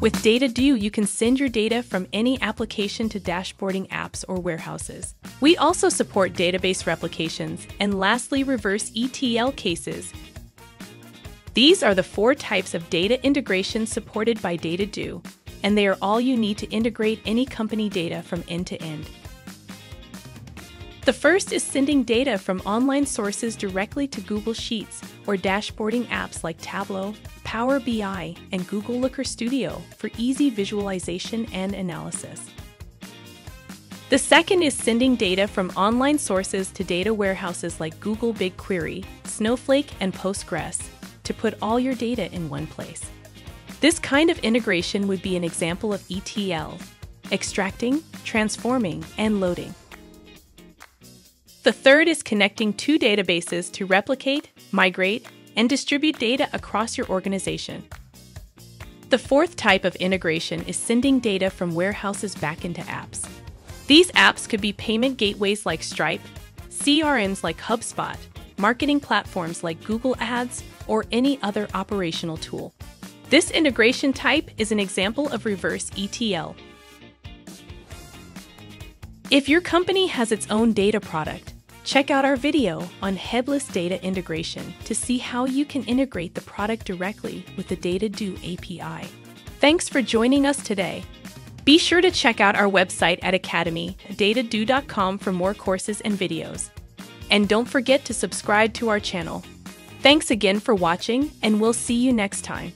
With Dataddo, you can send your data from any application to dashboarding apps or warehouses. We also support database replications and lastly, reverse ETL cases. These are the four types of data integration supported by Dataddo, and they are all you need to integrate any company data from end to end. The first is sending data from online sources directly to Google Sheets or dashboarding apps like Tableau, Power BI, and Google Looker Studio for easy visualization and analysis. The second is sending data from online sources to data warehouses like Google BigQuery, Snowflake, and Postgres to put all your data in one place. This kind of integration would be an example of ETL, extracting, transforming, and loading. The third is connecting two databases to replicate, migrate, and distribute data across your organization. The fourth type of integration is sending data from warehouses back into apps. These apps could be payment gateways like Stripe, CRMs like HubSpot, marketing platforms like Google Ads, or any other operational tool. This integration type is an example of reverse ETL. If your company has its own data product, Check out our video on headless data integration to see how you can integrate the product directly with the Dataddo API. Thanks for joining us today. Be sure to check out our website at academy.dataddo.com for more courses and videos. And don't forget to subscribe to our channel. Thanks again for watching, and we'll see you next time.